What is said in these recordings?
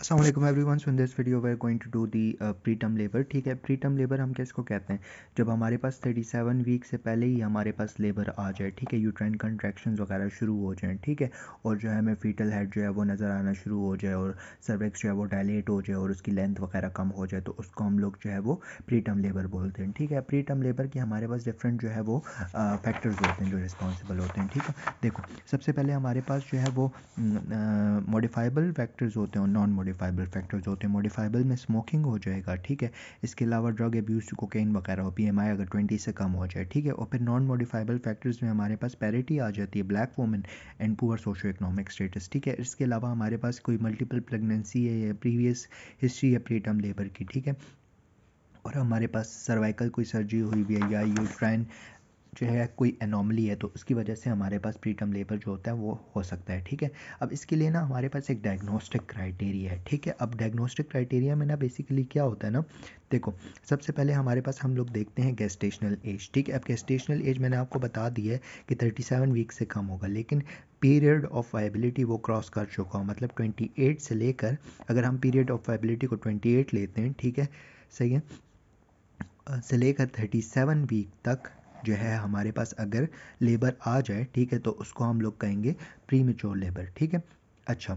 Aslam everyone in this video we going to do the preterm labour ठीक है? Pre term labour हम किसको कहते हैं? जब हमारे पास 37 वीक से पहले ही हमारे पास लेबर आ जाए ठीक है? यूट्राइन कंट्रैक्शन वगैरह शुरू हो जाएँ ठीक है? और जो है हमें फीटल हेड जो है वो नज़र आना शुरू हो जाए और सर्वेक्स जो है वो डायलेट हो जाए और उसकी लेंथ वगैरह कम हो जाए तो उसको हम लोग जो है वो प्री टर्म लेबर बोलते हैं ठीक है? प्री टर्म लेबर की हमारे पास डिफरेंट जो है वो फैक्टर्स uh, होते हैं जो रिस्पॉन्सिबल होते हैं ठीक है? देखो सबसे पहले हमारे पास जो है वो मॉडिफाइबल फैक्टर्स होते हैं और नॉन मॉडिफाइबल फैक्टर्स होते हैं। मॉडिफाइबल में स्मोकिंग हो जाएगा, ठीक है? इसके अलावा ड्रग एब्यूज कोकेन वगैरह हो पी अगर ट्वेंटी से कम हो जाए, ठीक है? और फिर नॉन मॉडिफाइबल फैक्टर्स में हमारे पास पैरिटी आ जाती है black women and poor socio economic status ठीक है? इसके अलावा हमारे पास कोई मल्टीपल प्रेगनेंसी है या प्रीवियस हिस्ट्री है प्रीटर्म लेबर की, ठीक है? और हमारे पास सर्वाइकल कोई सर्जरी हुई हुई है या यूट्राइन जो है कोई एनॉमली है तो उसकी वजह से हमारे पास प्रीटर्म लेबर जो होता है, वो हो सकता है, ठीक है? अब इसके लिए ना हमारे पास एक डायग्नोस्टिक क्राइटेरिया है, ठीक है? अब डायग्नोस्टिक क्राइटेरिया में ना बेसिकली क्या होता है ना, देखो, सबसे पहले हमारे पास हम लोग देखते हैं गेस्टेशनल एज ठीक है? अब गेस्टेशनल एज मैंने आपको बता दी है कि 37 वीक से कम होगा, लेकिन पीरियड ऑफ़ वाइबिलिटी वो क्रॉस कर चुका हो मतलब 28 से लेकर, अगर हम पीरियड ऑफ़ वाइबिलिटी को 28 लेते हैं, ठीक है? सही है? से लेकर 37 वीक तक जो है हमारे पास अगर लेबर आ जाए, ठीक है तो उसको हम लोग कहेंगे प्री मेच्योर लेबर ठीक है? अच्छा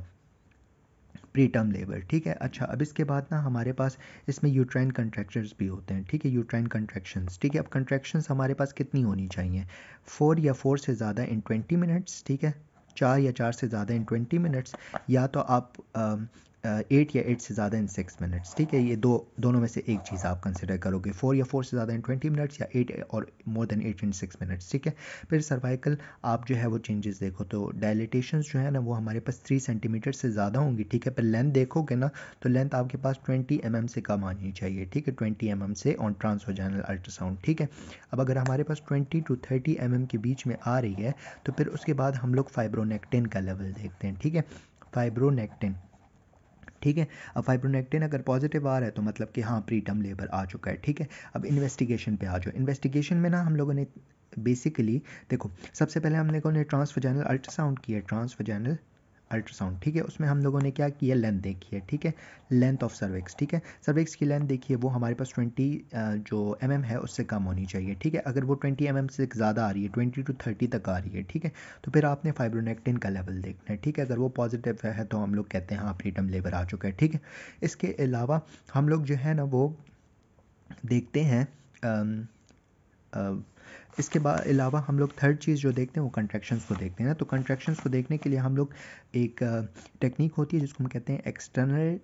प्री टर्म लेबर ठीक है? अच्छा अब इसके बाद ना हमारे पास इसमें यूट्राइन कंट्रैक्शंस भी होते हैं, ठीक है? यूट्राइन कंट्रैक्शंस ठीक है? अब कंट्रैक्शंस हमारे पास कितनी होनी चाहिए? फोर या फोर से ज़्यादा इन ट्वेंटी मिनट्स ठीक है? चार या चार से ज़्यादा इन ट्वेंटी मिनट्स या तो आप एट या एट से ज़्यादा इन सिक्स मिनट्स ठीक है? ये दो, दोनों में से एक चीज़ आप कंसिडर करोगे। फोर या फोर से ज़्यादा इन ट्वेंटी मिनट्स या एट और more than eight in six minutes ठीक है? फिर सर्वाइकल आप जो है वो चेंजेस देखो तो डायलिटेशन जो है ना, वो हमारे पास थ्री सेंटीमीटर से ज़्यादा होंगी, ठीक है? पर लेंथ देखोगे ना तो लेंथ आपके पास ट्वेंटी एम mm से कम आनी चाहिए, ठीक है? ट्वेंटी एम mm से ऑन ट्रांसवोजाइनल अल्ट्रासाउंड ठीक है? अब अगर हमारे पास ट्वेंटी टू थर्टी एम के बीच में आ रही है तो फिर उसके बाद हम लोग फाइब्रोनेक्टिन का लेवल देखते हैं, ठीक है? फाइब्रोनेक्टिन ठीक है? अब फाइब्रोनेक्टिन अगर पॉजिटिव आ रहा है तो मतलब कि हाँ प्रीटम लेबर आ चुका है, ठीक है? अब इन्वेस्टिगेशन पे आ जाओ। इन्वेस्टिगेशन में ना हम लोगों ने बेसिकली देखो, सबसे पहले हम लोगों ने ट्रांसफोजैनल अल्ट्रासाउंड किया ट्रांसफोजैनल अल्ट्रासाउंड, ठीक है? उसमें हम लोगों ने क्या किया? लेंथ देखी है, ठीक है? लेंथ ऑफ़ सर्विक्स ठीक है? सर्विक्स की लेंथ देखिए, वो हमारे पास 20 जो एम mm है, उससे कम होनी चाहिए, ठीक है? अगर वो 20 एम mm से ज़्यादा आ रही है 20 टू 30 तक आ रही है, ठीक है? तो फिर आपने फाइब्रोनेक्टिन का लेवल देखना है, ठीक है? अगर वो पॉजिटिव है तो हम लोग कहते हैं हाँ प्रीटम लेबर आ चुका है, ठीक है? इसके अलावा हम लोग जो है ना, वो देखते हैं इसके बाद अलावा हम लोग थर्ड चीज़ जो देखते हैं वो कंट्रैक्शंस को देखते हैं ना। तो कंट्रैक्शंस को देखने के लिए हम लोग एक टेक्निक होती है जिसको हम कहते हैं एक्सटर्नल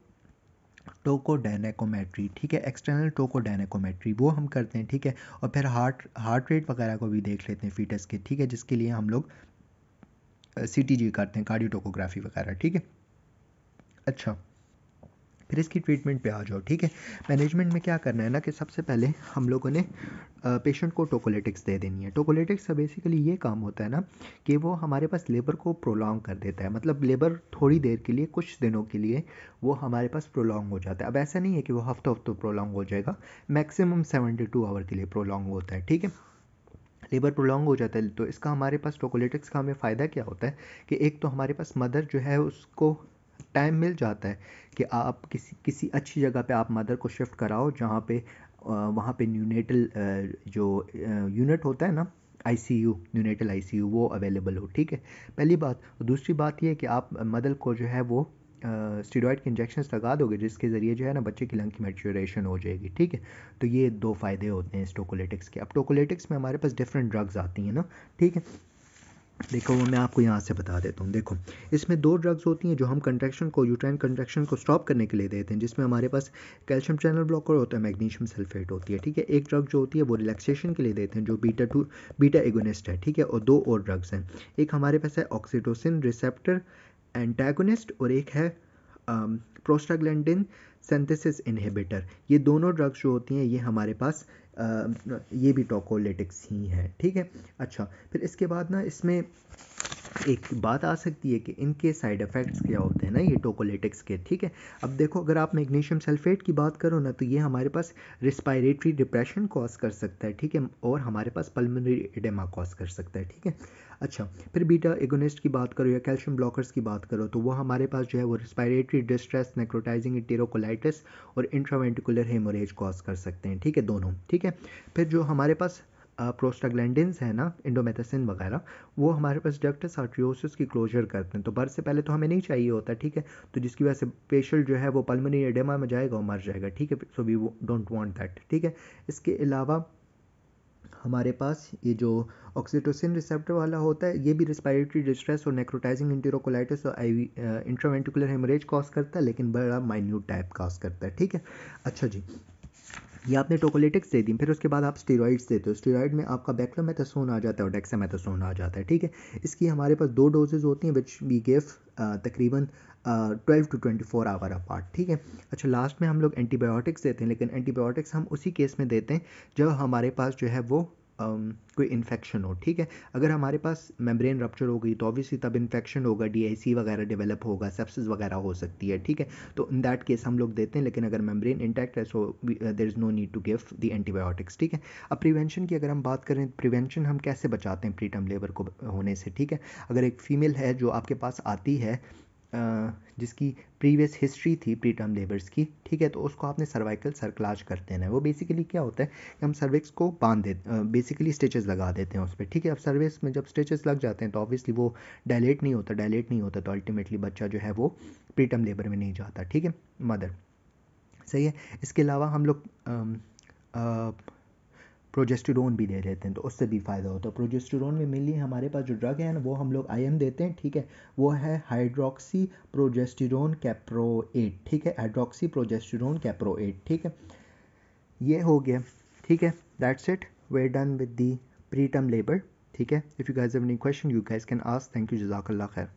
टोकोडायनेकोमेट्री ठीक है? एक्सटर्नल टोकोडायनेकोमेट्री वो हम करते हैं, ठीक है? और फिर हार्ट हार्ट रेट वगैरह को भी देख लेते हैं फीटस के, ठीक है? जिसके लिए हम लोग सीटीजी करते हैं कार्डियोटोकोग्राफी वगैरह, ठीक है? अच्छा। फिर इसकी ट्रीटमेंट पे आ जाओ, ठीक है? मैनेजमेंट में क्या करना है ना कि सबसे पहले हम लोगों ने पेशेंट को टोकोलेटिक्स दे देनी है। टोकोलेटिक्स का बेसिकली ये काम होता है ना कि वो हमारे पास लेबर को प्रोलॉन्ग कर देता है। मतलब लेबर थोड़ी देर के लिए, कुछ दिनों के लिए वो हमारे पास प्रोलॉन्ग हो जाता है। अब ऐसा नहीं है कि वो हफ्तों हफ्तों प्रोलॉन्ग हो जाएगा मैक्सिमम सेवेंटी टू आवर के लिए प्रोलॉन्ग होता है, ठीक है? लेबर प्रोलॉन्ग हो जाता है तो इसका हमारे पास टोकोलेटिक्स का हमें फ़ायदा क्या होता है कि एक तो हमारे पास मदर जो है उसको टाइम मिल जाता है कि आप किसी किसी अच्छी जगह पे आप मदर को शिफ्ट कराओ, जहाँ पे वहाँ पे न्यूनेटल जो यूनिट होता है ना आईसीयू न्यूनेटल आईसीयू वो अवेलेबल हो, ठीक है? पहली बात। दूसरी बात ये कि आप मदर को जो है वो स्टीरॉयड के इंजेक्शन लगा दोगे, जिसके ज़रिए जो है ना बच्चे की लंग की मेच्योरेशन हो जाएगी, ठीक है? तो ये दो फ़ायदे होते हैं स्टोकोलेटिक्स के। अब टोकोलेटिक्स में हमारे पास डिफरेंट ड्रग्स आती हैं ना, ठीक है? देखो, वो मैं आपको यहाँ से बता देता हूँ। देखो, इसमें दो ड्रग्स होती हैं जो हम कंट्रैक्शन को यूट्राइन कंट्रैक्शन को स्टॉप करने के लिए देते हैं, जिसमें हमारे पास कैल्शियम चैनल ब्लॉकर होता है मैग्नीशियम सल्फेट होती है, ठीक है? एक ड्रग जो होती है, वो रिलैक्सेशन के लिए देते हैं, जो बीटा टू बीटा एगोनिस्ट है, ठीक है? और दो और ड्रग्स हैं। एक हमारे पास है ऑक्सीटोसिन रिसेप्टर एंटेगोनिस्ट और एक है प्रोस्टाग्लैंडिन सेंथेसिस इनहिबिटर ये दोनों ड्रग्स जो होती हैं ये हमारे पास आ, ये भी टोकोलेटिक्स ही हैं ठीक है? अच्छा फिर इसके बाद ना इसमें एक बात आ सकती है कि इनके साइड इफ़ेक्ट्स क्या होते हैं ना, ये टोकोलेटिक्स के, ठीक है? अब देखो, अगर आप मैग्नीशियम सल्फेट की बात करो ना तो ये हमारे पास रिस्पायरेटरी डिप्रेशन कॉज कर सकता है, ठीक है? और हमारे पास पल्मोनरी एडेमा कॉज कर सकता है, ठीक है? अच्छा फिर बीटा एगोनिस्ट की बात करो या कैल्शियम ब्लॉकर्स की बात करो तो वो हमारे पास जो है वो रिस्पायरेटरी डिस्ट्रेस नेक्रोटाइजिंग इंटेरोकोलाइटिस और इंट्रावेंटिकुलर हेमोरेज कॉज कर सकते हैं, ठीक है? दोनों, ठीक है? फिर जो हमारे पास प्रोस्टाग्लैंडिन्स है ना इंडोमेथासिन वगैरह, वो हमारे पास डक्टस आर्ट्रियोसिस की क्लोजर करते हैं। तो बर्थ से पहले तो हमें नहीं चाहिए होता, ठीक है? तो जिसकी वजह से पेशेंट जो है वो पल्मनी एडेमा में जाएगा और मर जाएगा, ठीक है? So we don't want that ठीक है? इसके अलावा हमारे पास ये जो ऑक्सीटोसिन रिसेप्टर वाला होता है, ये भी रिस्पायरेटरी डिस्ट्रेस और नेक्रोटाइजिंग इंटेरोकोलाइटिस और आई इंट्रावेंटिकुलर हेमरेज कॉज करता है, लेकिन बड़ा माइन्यूट टाइप कॉज करता है, ठीक है? अच्छा जी। ये आपने टोकोलेटिक्स दे दी, फिर उसके बाद आप स्टेरॉइड्स देते हो। स्टेरॉइड में आपका बैक्लोमेथासोन आ जाता है और डेक्सामेथासोन आ जाता है, ठीक है? इसकी हमारे पास दो डोजेज होती हैं विच वी गिव तकरीबन twelve to twenty four hour apart ठीक है? अच्छा लास्ट में हम लोग एंटीबायोटिक्स देते हैं, लेकिन एंटीबायोटिक्स हम उसी केस में देते हैं, जब हमारे पास जो है वो कोई इन्फेक्शन हो, ठीक है? अगर हमारे पास मेम्ब्रेन रप्चर हो गई तो ऑब्वियसली तब इन्फेक्शन होगा डीआईसी वगैरह डेवलप होगा सेप्सिस वगैरह हो सकती है, ठीक है? तो इन दैट केस हम लोग देते हैं, लेकिन अगर मेम्ब्रेन इंटैक्ट है so there is no need to give the antibiotics ठीक है? अब प्रिवेंशन की अगर हम बात करें प्रिवेंशन हम कैसे बचाते हैं प्रीटर्म लेबर को होने से, ठीक है? अगर एक फ़ीमेल है जो आपके पास आती है जिसकी प्रीवियस हिस्ट्री थी प्री टर्म लेबर्स की, ठीक है तो उसको आपने सर्वाइकल सर्कलाज कर देना है। वो बेसिकली क्या होता है कि हम सर्विक्स को बाँध देते बेसिकली स्टिचेस लगा देते हैं उस पर ठीक है। अब सर्विस में जब स्टिचेस लग जाते हैं तो ऑब्वियसली वो डायलेट नहीं होता डायलेट नहीं होता तो अल्टीमेटली बच्चा जो है वो प्री टर्म लेबर में नहीं जाता, ठीक है मदर सही है? इसके अलावा हम लोग प्रोजेस्टेरोन भी दे देते हैं तो उससे भी फ़ायदा होता है। प्रोजेस्टेरोन में मेनली हमारे पास जो ड्रग है ना वो हम लोग आईएम देते हैं, ठीक है? वो है हाइड्रोक्सी प्रोजेस्टेरोन कैप्रो एट ठीक है? हाइड्रोक्सी प्रोजेस्टेरोन कैप्रो एट ठीक है? ये हो गया, ठीक है? That's it we're done with the preterm labour ठीक है? If you guys have any question you guys can ask thank you जजाकल्ला खैर